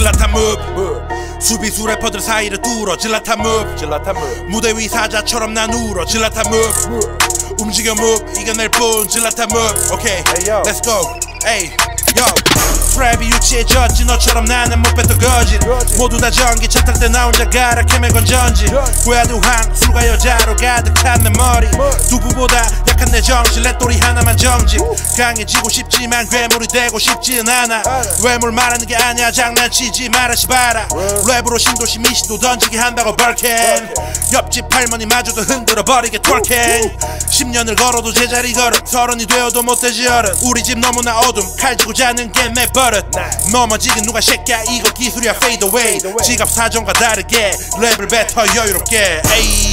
move 수비수 래퍼들 사이를 뚫어 질라탄 move 질라탄 무 무대 위 사자처럼 난 울어 질라탄 move 움직여 move 이겨낼 뿐 질라탄 move 오케이 let's go. 에이 yo. 프랩이 유치해졌지 너처럼 나는 못 거짓 거짓. 모두 다 전기차 탈 때 나 혼자 가라 캐면 건전지. 전지. 후회도 황술과 여자로 가득한 내 머리. 두부보다 약한 내 정신 렛돌이 하나만 정직 강해지고 싶지만 괴물이 되고 싶지는 않아. 외물 말하는 게 아니야 장난치지 마라 시바라. 랩으로 신도시 미시도 던지게 한다고 벌캔 옆집 할머니 마저도 흔들어 버리게 톨캔 10년을 걸어도 제자리 걸음 서른이 되어도 못되지 어른. 우리 집 너무나 어둠 칼지고 자는 게 내 버릇. 넘어지긴 누가 새끼야 이거 기술이야 Fade away. 지갑 사정과 다르게 랩을 뱉어 여유롭게. 에이